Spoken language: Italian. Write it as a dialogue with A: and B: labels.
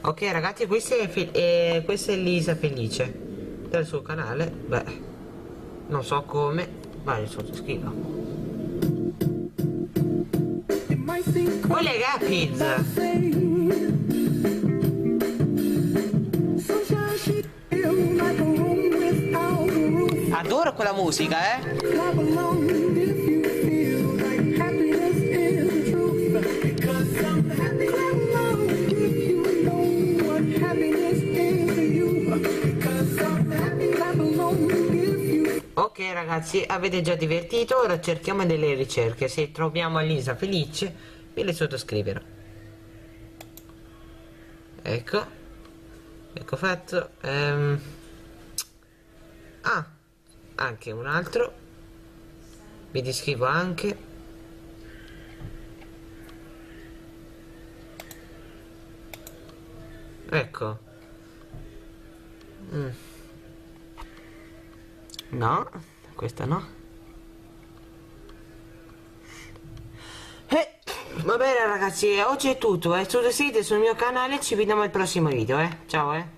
A: Ok ragazzi, questa è, eh, questa è Lisa Felice del suo canale. Beh, non so come, ma il sottoscrivo. Quella è Rapids! Adoro quella musica, eh! Ragazzi, avete già divertito, ora cerchiamo delle ricerche. Se troviamo Lisa felice, ve le sottoscriverò. Ecco. Ecco fatto. Ehm. Ah, anche un altro. Vi descrivo anche. Ecco. Mm. No, questa no. Eh, va bene ragazzi, oggi è tutto, eh. Sottoscrivete sul mio canale ci vediamo al prossimo video, eh. Ciao, eh.